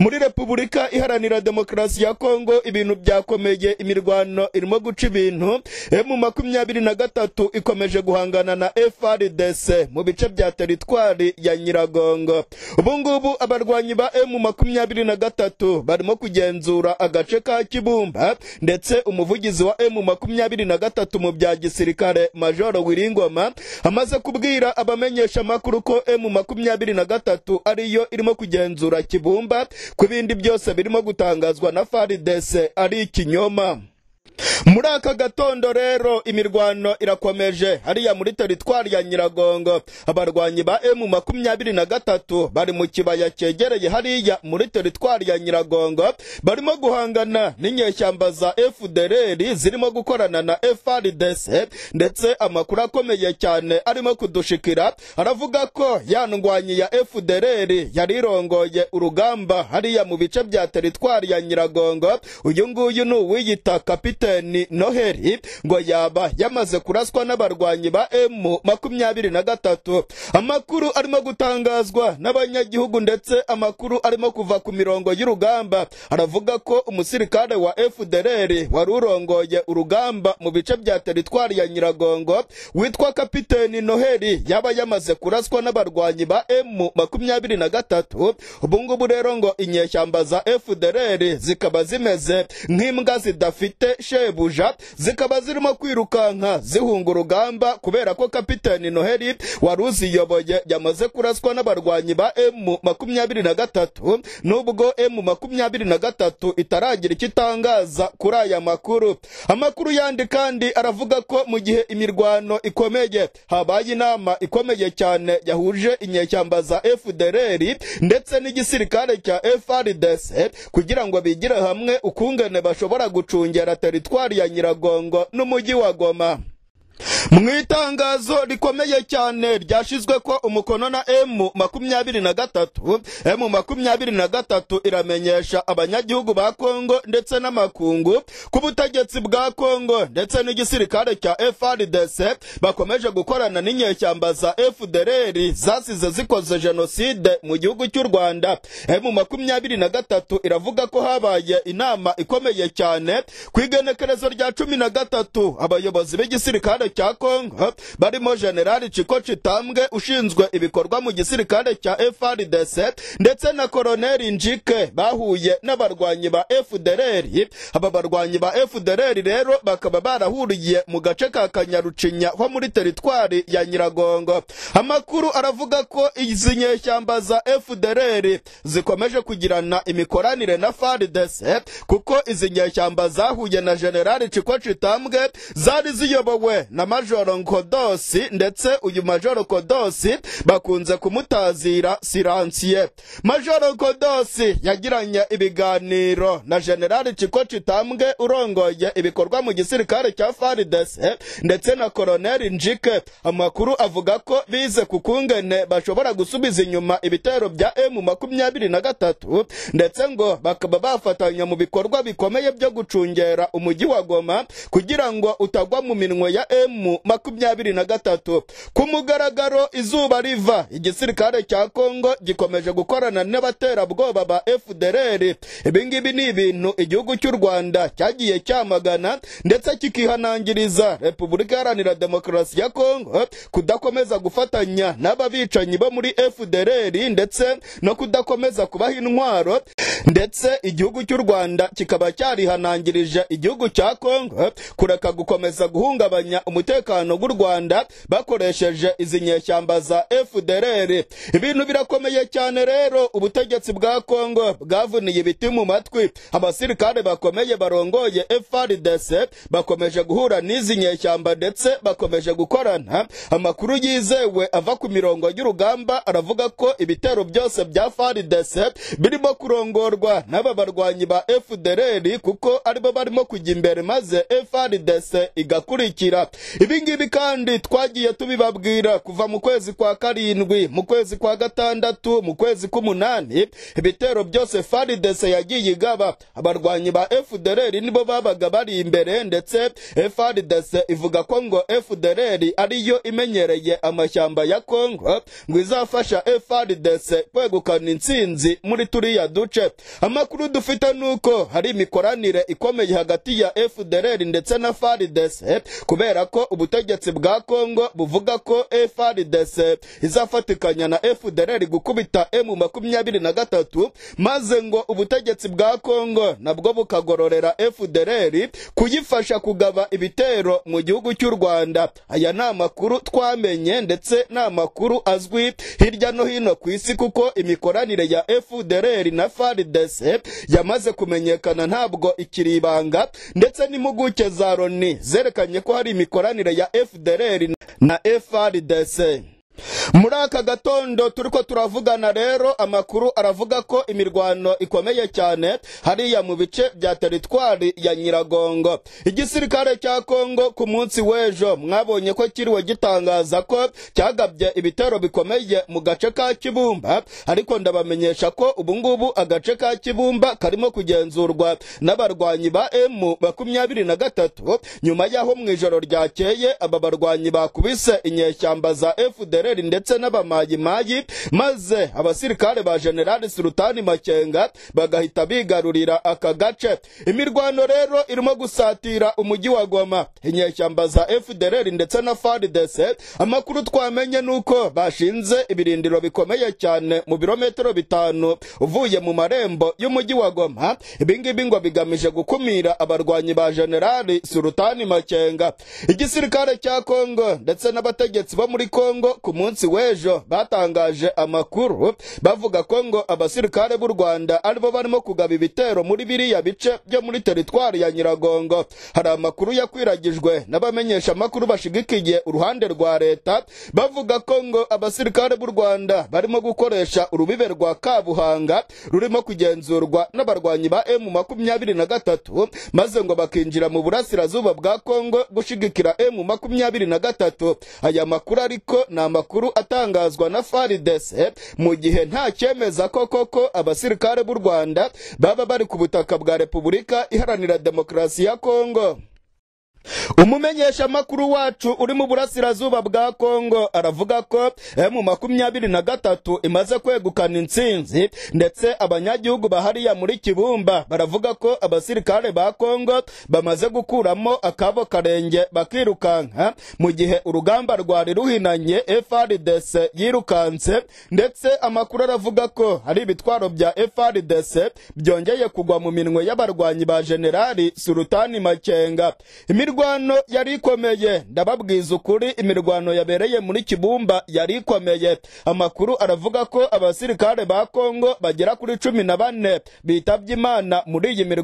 muri repubulika iharanira demokarasi ya kongo ibintu byakomeye imirwano irimo guca ibintu emu makumyabiri na gatatu ikomeje guhangana na frdc mu bice bya teritwari ya nyiragongo. Ubungubu abarwanyi ba emu makumyabiri na gatatu barimo kugenzura agace ka kibumba ndetse umuvugizi wa emu makumyabiri na gatatu mu bya gisirikare majoro wiringoma amaze kubwira abamenyesha amakuru ko emu makumyabiri na gatatu ariyo irimo kugenzura kibumba ku bindi byose birimo gutangazwa na faridese ari ikinyoma. Muri aka gatondo rero imirwano irakomeje. Hariya muri teritwari ya nyiragongo abarwanyi ba emu makumyabiri na gatatu bari mu kibaya cyegereye hariya muri teritwari ya nyiragongo barimo guhangana n'inyeshyamba za fdr zirimo gukorana na frdc ndetse amakuru akomeye cyane arimo kudushikira. Aravuga ko ya ndwanyi ya fdr yari irongoye urugamba hariya mu bice bya teritwari ya nyiragongo. Uyu nguyu ni uwiyita kapiteni kapiteni noheli ngo yaba yamaze kuraswa n'abarwanyi ba emu makumyabiri na gatatu. Amakuru arimo gutangazwa n'abanyagihugu ndetse amakuru arimo kuva ku mirongo y'urugamba. Aravuga ko umusirikare wa fdr wari urongoye urugamba mu bice bya teritwari ya nyiragongo witwa kapiteni noheli yaba yamaze kuraswa n'abarwanyi ba emu makumyabiri na gatatu. Ubungubu rero ngo inyeshyamba za fdr zikaba zimeze nk'imbwa zidafite shebuja zikaba zirimo kwirukanka zihunga urugamba kubera ko kapiteni noheli wari uziyoboye yamaze kuraswa n'abarwanyi ba emu makumyabiri na gatatu nubwo emu makumyabiri na gatatu itaragira icyo itangaza kuri aya makuru. Amakuru yandi kandi aravuga ko mu gihe imirwano ikomeye habaye inama ikomeye cyane yahuje inyeshyamba za fdr ndetse n'igisirikare cya frdc kugira ngo bigire hamwe ukungene bashobora gucungera teritwari ya nyiragongo n'umujyi wa goma. Mu itangazo rikomeye cyane ryashyizwe ko umukono na emu makumyabiri na gatatu emu makumyabiri na gatatu iramenyesha abanyagihugu ba kongo ndetse n'amakungu ku butegetsi bwa kongo ndetse n'igisirikare cya frdc bakomeje gukorana n'inyeshyamba za fdr zasize zikoze jenoside mu gihugu cy'u rwanda. Emu makumyabiri na gatatu iravuga ko habaye inama ikomeye cyane ku igenekerezo rya cumi na gatatu. Abayobozi b'igisirikare cya kongo barimo generali ciko citambwe ushinzwe ibikorwa mu gisirikare cya frdc ndetse na koroneli njike bahuye n'abarwanyi ba fdr aba barwanyi ba fdr rero bakaba barahuriye mu gace ka kanyarucinya ho muri teritwari ya nyiragongo. Amakuru aravuga ko izi nyeshyamba za fdr zikomeje kugirana imikoranire na frdc kuko izi nyeshyamba zahuye na generali ciko citambwe zari ziyobowe na majoro nkodosi ndetse uyu majoro kodosi bakunze kumutazira siransiye. Majoro nkodosi yagiranye ibiganiro na generali ciko citambwe urongoye ibikorwa mu gisirikare cya faridese ndetse na koroneli njike. Amakuru avuga ko bize ku kungene bashobora gusubiza inyuma ibitero bya emu makumyabiri na gatatu ndetse ngo bakaba bafatanya mu bikorwa bikomeye byo gucungera umujyi wa goma kugira ngo utagwa mu minwe ya emu makumyabiri na gatatu. Ku mugaragaro izuba riva. Igisirikare cya kongo gikomeje gukorana n'abaterabwoba ba fdr ibingibi ni ibintu igihugu cy'u rwanda cyagiye cyamagana ndetse kikihanangiriza. Repubulika iharanira demokarasi ya kongo kudakomeza gufatanya n'aba bicanyi bo muri fdr ndetse no kudakomeza kubaha intwaro ndetse igihugu cy'u rwanda kikaba cyarihanangirije igihugu cya kongo kureka gukomeza guhungabanya umutekano w'u rwanda bakoresheje izi nyeshyamba za fdr ibintu birakomeye cyane rero ubutegetsi bwa kongo bwavuniye ibiti mu matwi. Abasirikare bakomeye barongoye frdc bakomeje guhura n'izi nyeshyamba ndetse bakomeje gukorana. Amakuru yizewe ava ku mirongo y'urugamba aravuga ko ibitero byose bya frdc birimo kurongorwa n'aba barwanyi ba fdr kuko ari bo barimo kujya imbere maze frdc igakurikira. Ibi ngibi kandi twagiye tubibabwira kuva mu kwezi kwa karindwi mu kwezi kwa gatandatu mu kwezi k'umunani ibitero byose faridese yagiye igaba. Abarwanyi ba fdr nibo babaga bari imbere ndetse frdc ivuga ko ngo fdr ariyo imenyereye amashyamba ya kongo ngo izafasha frdc kwegukana intsinzi muri turiya duce. Amakuru dufite nuko hari imikoranire ikomeye hagati ya fdr ndetse na frdc kubera ko ubutegetsi bwa kongo buvuga ko frdc izafatikanya na fdr gukubita emu makumyabiri na gatatu maze ngo ubutegetsi bwa kongo nabwo bukagororera fdr kuyifasha kugaba ibitero mu gihugu cy'u rwanda. Aya ni amakuru twamenye ndetse ni amakuru azwi hirya no hino ku isi kuko imikoranire ya fdr na frdc yamaze kumenyekana ntabwo ikiri ibanga ndetse n'impuguke za loni zerekanye ko hari imikoranire ya FDLR na frdc muri aka gatondo turi ko turavugana rero amakuru aravuga ko imirwano ikomeye cyane hariya mu bice bya teritwari ya nyiragongo. Igisirikare cya kongo ku munsi w'ejo mwabonye ko kiriwe gitangaza ko cyagabye ibitero bikomeye mu gace ka kibumba ariko ndabamenyesha ko ubungubu agace ka kibumba karimo kugenzurwa n'abarwanyi ba emu makumyabiri na gatatu nyuma y'aho mu ijoro ryakeye aba barwanyi bakubise inyeshyamba za fdr ndetse n'abamayimayi maze abasirikare ba generali sultani makenga bagahita bigarurira aka gace. Imirwano rero irimo gusatira umujyi wa goma. Inyeshyamba za fdr ndetse na fardc amakuru twamenye nuko bashinze ibirindiro bikomeye cyane mu birometero bitanu uvuye mu marembo y'umujyi wa goma. Ibingibi ngo bigamije gukumira abarwanyi ba generali sultani makenga. Igisirikare cya kongo ndetse n'abategetsi bo muri kongo ku munsi w'ejo batangaje amakuru. Bavuga ko ngo abasirikare b'u rwanda ari bo barimo kugaba ibitero muri biriya bice byo muri teritwari ya nyiragongo. Hari amakuru yakwiragijwe n'abamenyesha amakuru bashigikiye uruhande rwa leta bavuga ko ngo abasirikare b'u rwanda barimo gukoresha urubibe rwa kabuhanga rurimo kugenzurwa n'abarwanyi ba emu makumyabiri na gatatu maze ngo bakinjira mu burasirazuba bwa kongo gushigikira emu makumyabiri na gatatu. Aya makuru ariko ni amakuru atangazwa na faridese mu gihe nta cyemeza ko koko abasirikare b'u rwanda baba bari ku butaka bwa repubulika iharanira demokarasi ya kongo. Umumenyeshamakuru wacu uri mu burasirazuba bwa kongo aravuga ko emu makumyabiri na gatatu imaze kwegukana intsinzi ndetse abanyagihugu bahariya muri kibumba baravuga ko abasirikare ba kongo bamaze gukuramo akabo karenge bakirukanka mu gihe urugamba rwari ruhinanye frdc yirukanse ndetse amakuru aravuga ko hari ibitwaro bya frdc byongeye kugwa mu minwe y'abarwanyi ba generali sultani makenga. Imirwano yari ikomeye. Ndababwiza ukuri imirwano yabereye muri kibumba yari ikomeye. Amakuru aravuga ko abasirikare ba kongo bagera kuri cumi na bane bitabye imana muri iyi mirwano.